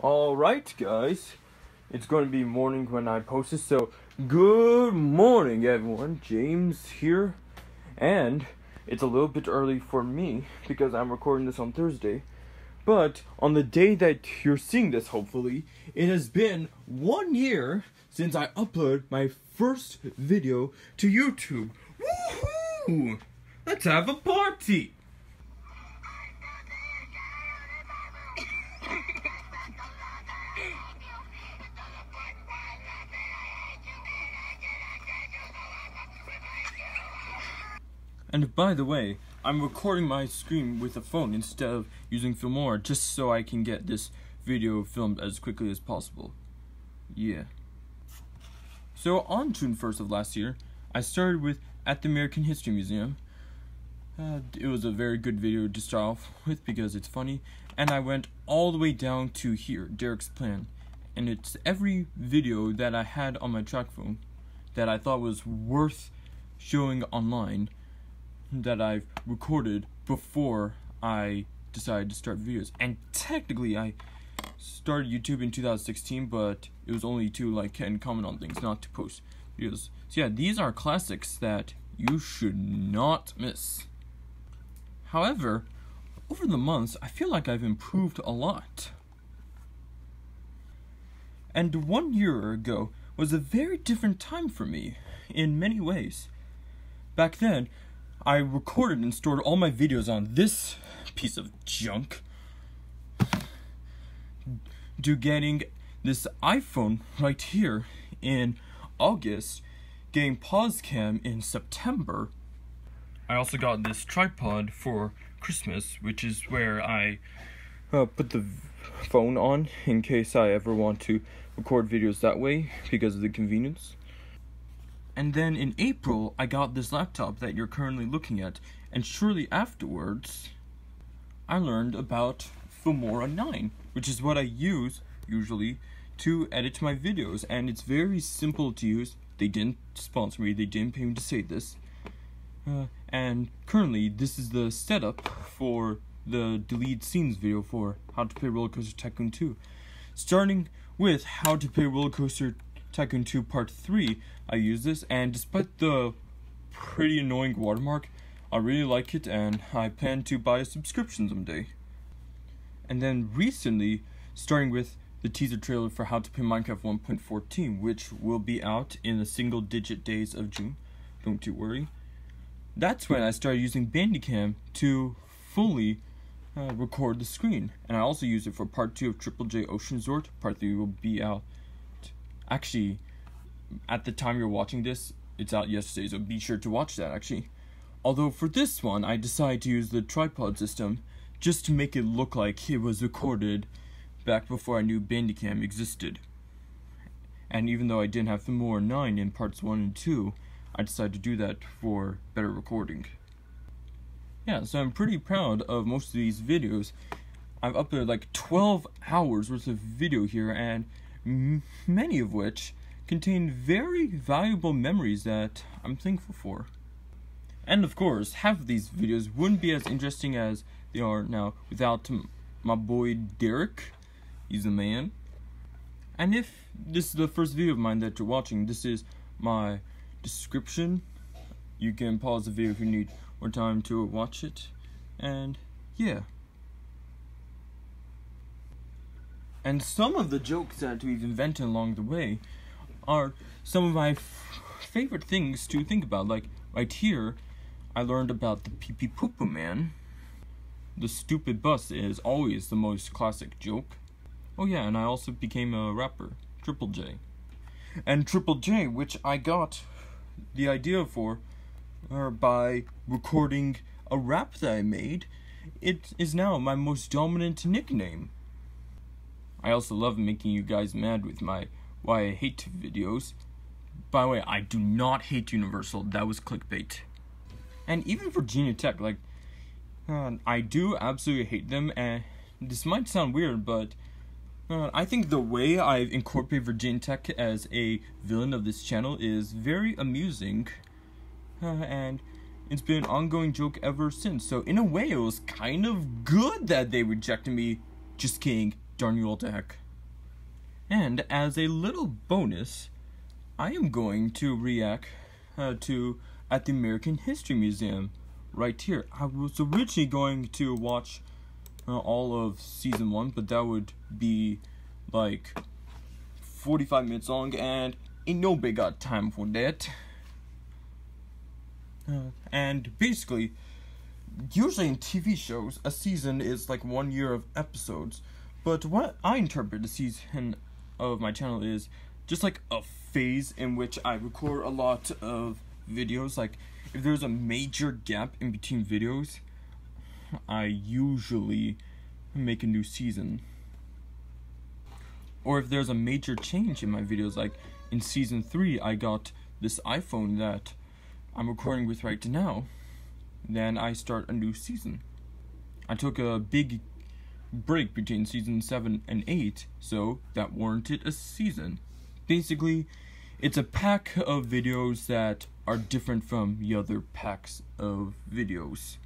Alright, guys. It's going to be morning when I post this, so good morning, everyone. James here. And it's a little bit early for me because I'm recording this on Thursday. But on the day that you're seeing this, hopefully, it has been one year since I uploaded my first video to YouTube. Woohoo! Let's have a party! And by the way, I'm recording my screen with a phone instead of using Filmora just so I can get this video filmed as quickly as possible. Yeah. So on June 1st of last year, I started with At the American History Museum. Uh, it was a very good video to start off with because it's funny, and I went all the way down to here, Derek's Plan. And it's every video that I had on my TracFone that I thought was worth showing online that I've recorded before I decided to start videos. And technically, I started YouTube in 2016, but it was only to like and comment on things, not to post videos. So yeah, these are classics that you should not miss. However, over the months, I feel like I've improved a lot. And one year ago was a very different time for me in many ways. Back then, I recorded and stored all my videos on this piece of junk to getting this iPhone right here in August, getting pause cam in September. I also got this tripod for Christmas, which is where I uh, put the phone on in case I ever want to record videos that way because of the convenience. And then in April, I got this laptop that you're currently looking at, and shortly afterwards, I learned about Filmora 9, which is what I use usually to edit my videos, and it's very simple to use. They didn't sponsor me, they didn't pay me to say this. Uh, and currently, this is the setup for the deleted scenes video for How to Play Roller Coaster Tycoon 2. Starting with How to Play Roller Coaster Tycoon 2 Part 3, I use this, and despite the pretty annoying watermark, I really like it, and I plan to buy a subscription someday. And then recently, starting with the teaser trailer for How to Play Minecraft 1.14, which will be out in the single digit days of June. Don't you worry. That's when I started using Bandicam to fully uh, record the screen. And I also use it for part 2 of Triple J Ocean Resort. Part 3 will be out actually at the time you're watching this it's out yesterday so be sure to watch that actually. Although for this one i decided to use the tripod system just to make it look like it was recorded back before i knew bandicam existed. And even though i didn't have Filmora 9 in parts 1 and 2 i decided to do that for better recording. Yeah so i'm pretty proud of most of these videos. I've uploaded like 12 hours worth of video here and many of which contain very valuable memories that I'm thankful for. And of course, half of these videos wouldn't be as interesting as they are now without my boy Derek. He's a man. And if this is the first video of mine that you're watching, this is my description. You can pause the video if you need more time to watch it. And yeah. And some of the jokes that we've invented along the way are some of my favorite things to think about. Like, right here, I learned about the pee pee poo poo man. The stupid bus is always the most classic joke. Oh, yeah, and I also became a rapper, Triple J. And Triple J, which I got the idea for uh, by recording a rap that I made, it is now my most dominant nickname. I also love making you guys mad with my why I hate videos. By the way, I do not hate Universal. That was clickbait. And even Virginia Tech, like, uh, I do absolutely hate them. And this might sound weird, but uh, I think the way I've incorporated Virginia Tech as a villain of this channel is very amusing. Uh, and it's been an ongoing joke ever since. So in a way, it was kind of good that they rejected me. Just kidding. Darn you all to heck. And as a little bonus, I am going to react uh, to at the American History Museum right here. I was originally going to watch uh, all of season one, but that would be like 45 minutes long, and ain't nobody got time for that. Uh, and basically, usually in TV shows, a season is like one year of episodes. But what I interpret the season of my channel is just like a phase in which I record a lot of videos. Like, if there's a major gap in between videos, I usually make a new season. Or if there's a major change in my videos, like in season 3, I got this iPhone that I'm recording with right now, then I start a new season. I took a big break between season 7 and 8, so that warranted a season. Basically, it's a pack of videos that are different from the other packs of videos.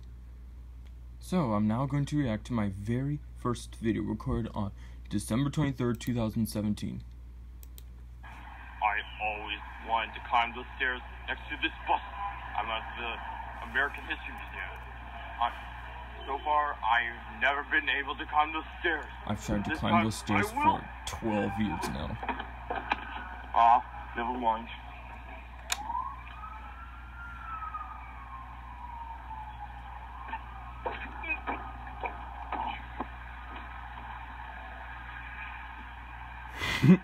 So, I'm now going to react to my very first video recorded on December 23rd, 2017. I always wanted to climb those stairs next to this bus. I'm at the American History Museum. I, so far, I've never been able to climb those stairs. I've tried to This climb those stairs for 12 years now. Ah, never mind.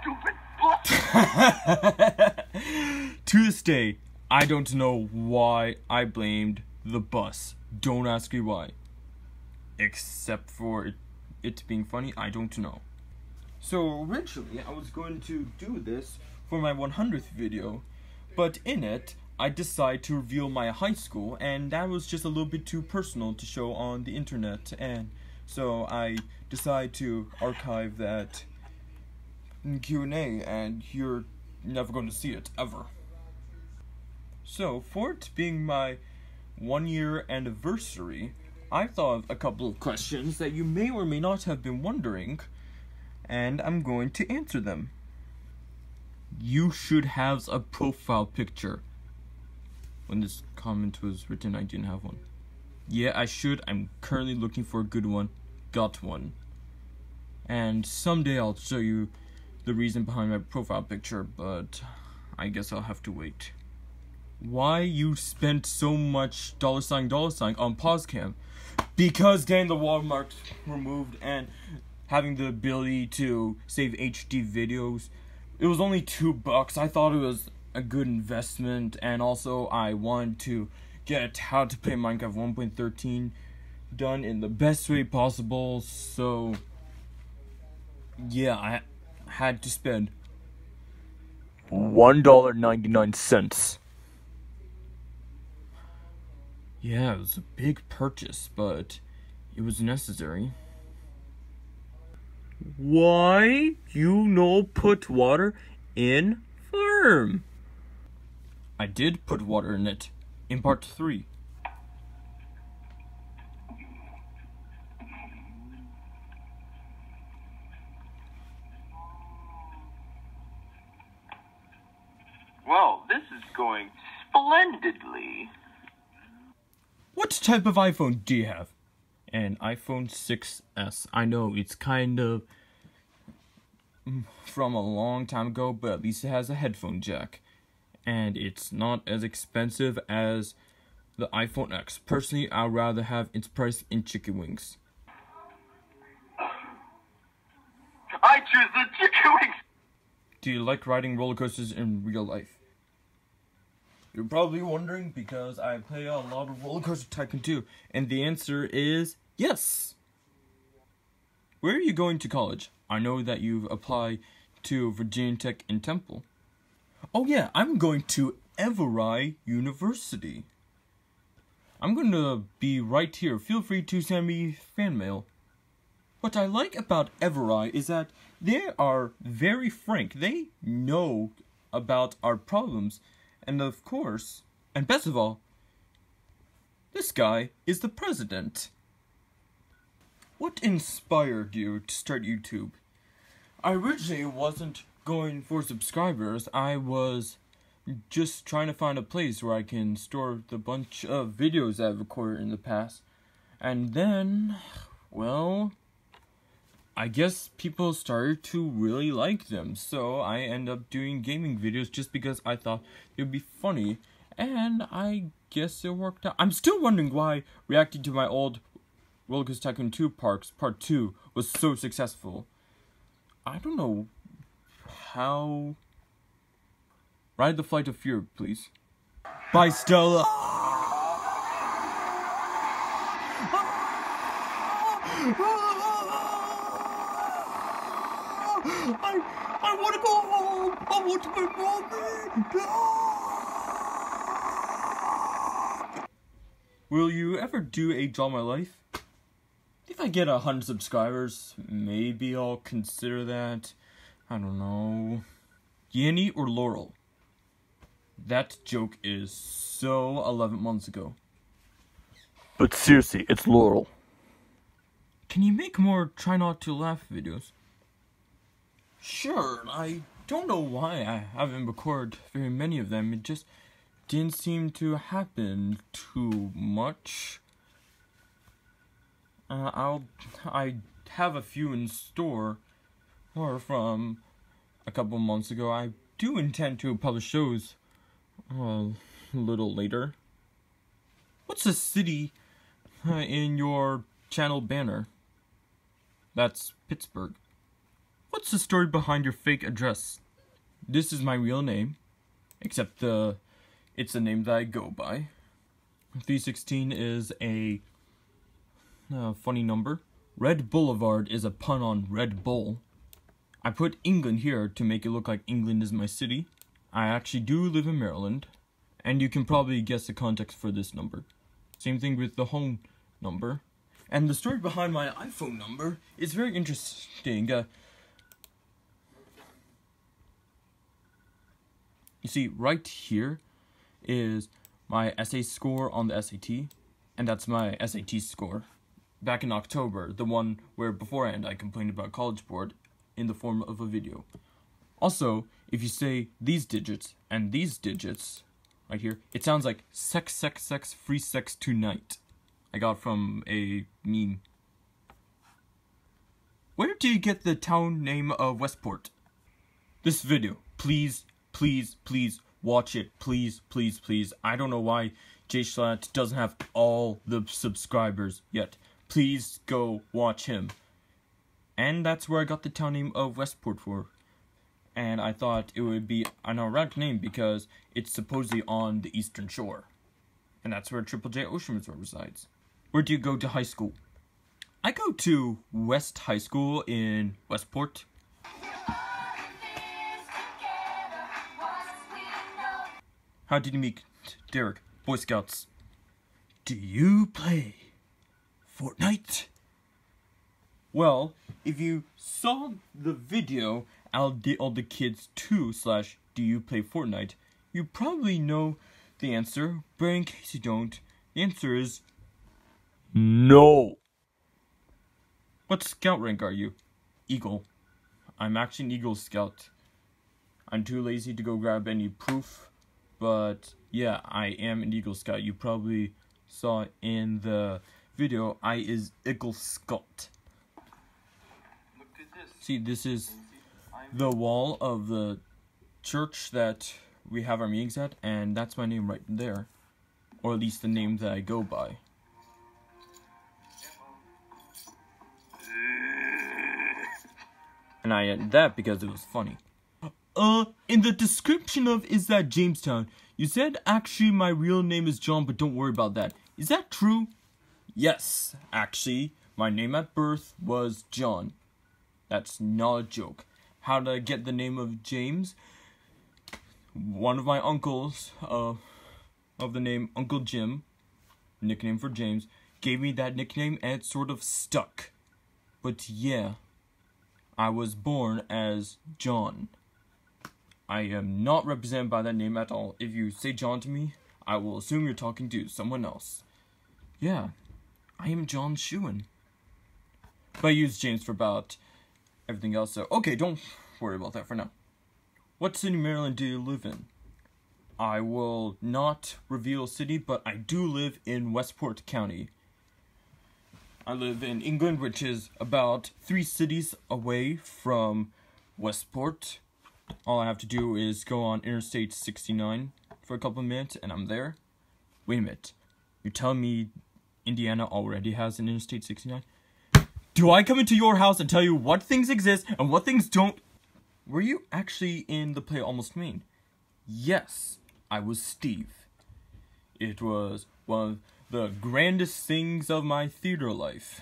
Stupid bus! day, I don't know why I blamed the bus. Don't ask me why. Except for it, it being funny, I don't know. So originally, I was going to do this for my 100th video, but in it, I decided to reveal my high school, and that was just a little bit too personal to show on the internet, and so I decided to archive that Q&A, and you're never going to see it ever. So, for it being my one year anniversary, I thought of a couple of questions that you may or may not have been wondering, and I'm going to answer them. You should have a profile picture. When this comment was written, I didn't have one. Yeah, I should. I'm currently looking for a good one. Got one. And someday I'll show you the reason behind my profile picture, but I guess I'll have to wait. Why you spent so much dollar sign dollar sign on PauseCam? Because getting the watermark removed and having the ability to save HD videos, it was only two bucks. I thought it was a good investment, and also I wanted to get How to Play Minecraft 1.13 done in the best way possible. So yeah, I had to spend one dollar ninety nine cents. Yeah, it was a big purchase, but it was necessary. Why you no put water in farm? I did put water in it in part three. Well, this is going splendidly. What type of iPhone do you have? An iPhone 6s. I know it's kind of mm, from a long time ago, but at least it has a headphone jack. And it's not as expensive as the iPhone X. Personally, I'd rather have its price in chicken wings. I choose the chicken wings. Do you like riding roller coasters in real life? You're probably wondering because I play a lot of Roller Coaster Tycoon 2, and the answer is yes. Where are you going to college? I know that you've applied to Virginia Tech in Temple. Oh yeah, I'm going to Everai University. I'm going to be right here. Feel free to send me fan mail. What I like about Everai is that they are very frank. They know about our problems. And of course, and best of all, This guy is the president. What inspired you to start YouTube? I originally wasn't going for subscribers. I was just trying to find a place where I can store the bunch of videos I've recorded in the past. And then, well, I guess people started to really like them. So I end up doing gaming videos just because I thought it would be funny. And I guess it worked out. I'm still wondering why reacting to my old Roller Coaster Tycoon 2 Parks Part 2 was so successful. I don't know how Ride the Flight of Fear, please. By Stella. Ah! Ah! I, I want to go home. I want to my mommy. Will you ever do a Draw My Life? If I get a hundred subscribers, maybe I'll consider that. I don't know. Yanny or Laurel? That joke is so 11 months ago. But seriously, it's Laurel. Can you make more try not to laugh videos? Sure, I don't know why I haven't recorded very many of them. It just didn't seem to happen too much. Uh, I'll I have a few in store, or from a couple months ago. I do intend to publish shows a little later. What's the city uh, in your channel banner? That's Pittsburgh. What's the story behind your fake address? This is my real name, except the it's a name that I go by. 316 is a funny number. Red Boulevard is a pun on Red Bull. I put England here to make it look like England is my city. I actually do live in Maryland, and you can probably guess the context for this number. Same thing with the home number. And the story behind my iPhone number is very interesting. Uh, you see, right here is my essay score on the SAT, and that's my SAT score. Back in October, the one where beforehand I complained about College Board in the form of a video. Also, if you say these digits and these digits right here, it sounds like sex, sex, sex, free sex tonight. I got from a meme. Where do you get the town name of Westport? This video, please, please, please watch it. Please, please, please. I don't know why Jay Schlatt doesn't have all the subscribers yet. Please go watch him. And that's where I got the town name of Westport for and I thought it would be an ironic name because it's supposedly on the eastern shore. And that's where Triple J Ocean Resort resides. Where do you go to high school? I go to West High School in Westport. How did you meet Derek? Boy Scouts. Do you play Fortnite? Well, if you saw the video all the, all the kids 2 slash do you play Fortnite, you probably know the answer, but in case you don't, the answer is no. What scout rank are you? Eagle. I'm actually an Eagle Scout. I'm too lazy to go grab any proof, but yeah, I am an Eagle Scout. You probably saw in the video, I is Eagle Scout. See, this is the wall of the church that we have our meetings at, and that's my name right there. Or at least the name that I go by. And I added that because it was funny. Uh, in the description of Is That Jamestown, you said actually my real name is John, but don't worry about that. Is that true? Yes, actually, my name at birth was John. That's not a joke how did I get the name of James. One of my uncles, uh, of the name Uncle Jim, nickname for James, gave me that nickname and it sort of stuck. But yeah, I was born as John. I am not represented by that name at all. If you say John to me, I will assume you're talking to someone else. Yeah, I am John Shewan. But I use James for about everything else, so okay, don't worry about that for now. What city, Maryland, do you live in? I will not reveal city, but I do live in Westport County. I live in England, which is about three cities away from Westport. All I have to do is go on Interstate 69 for a couple minutes, and I'm there. Wait a minute. You're telling me Indiana already has an Interstate 69? Do I come into your house and tell you what things exist and what things don't? Were you actually in the play Almost Maine? Yes, I was Steve. It was one of the grandest things of my theater life.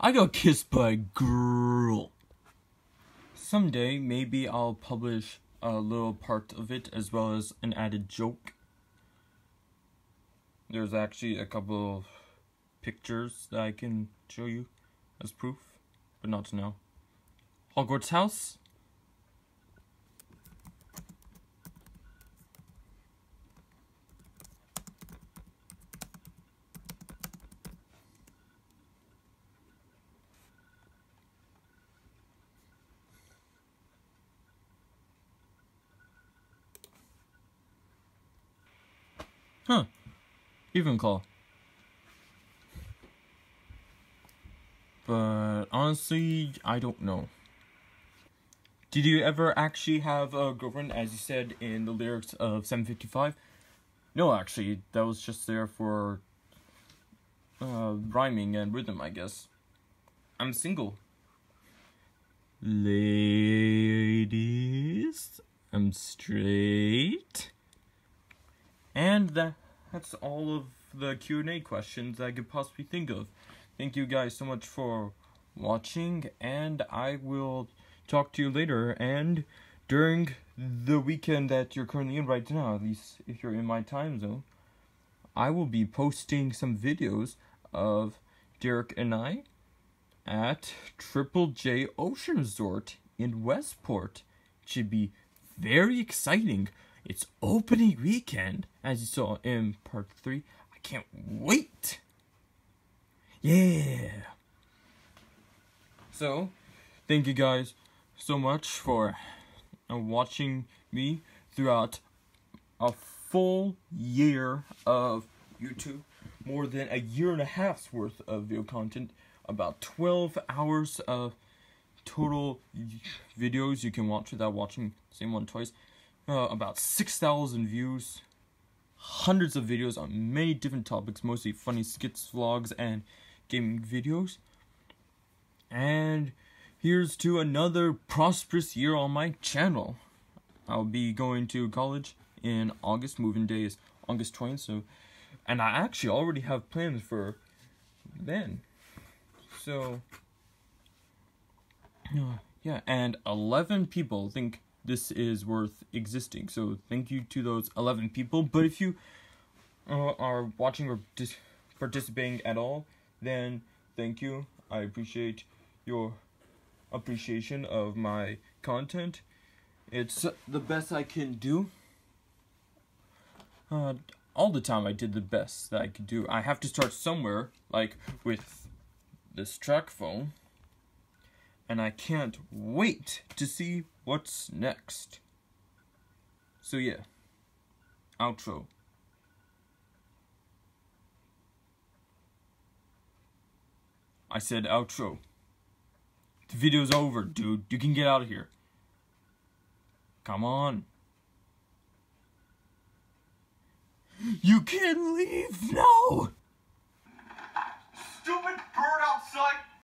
I got kissed by a girl. Someday, maybe I'll publish a little part of it as well as an added joke. There's actually a couple of pictures that I can show you as proof, but not to now. Hogwarts House. Huh. Ravenclaw. But honestly, I don't know. Did you ever actually have a girlfriend, as you said in the lyrics of 755? No, actually, that was just there for uh, rhyming and rhythm, I guess. I'm single. Ladies, I'm straight. And that, that's all of the Q&A questions I could possibly think of. Thank you guys so much for watching, and I will talk to you later. And during the weekend that you're currently in right now, at least if you're in my time zone, I will be posting some videos of Derek and I at Triple J Ocean Resort in Westport. It should be very exciting. It's opening weekend, as you saw in part three. I can't wait. Yeah. So, thank you guys so much for uh, watching me throughout a full year of YouTube. More than a year and a half's worth of video content. About 12 hours of total videos you can watch without watching the same one twice. Uh, about 6,000 views. Hundreds of videos on many different topics, mostly funny skits, vlogs, and gaming videos. And here's to another prosperous year on my channel. I'll be going to college in August. Moving day is August 20th. So, and I actually already have plans for then. So, yeah, and 11 people think this is worth existing. So, thank you to those 11 people. But if you uh, are watching or participating at all, then thank you. I appreciate your appreciation of my content. It's the best I can do. Uh, all the time I did the best that I could do. I have to start somewhere, like with this TracFone. And I can't wait to see what's next? So yeah, outro. I said outro. The video's over, dude. You can get out of here. Come on. You can leave now! Stupid bird outside!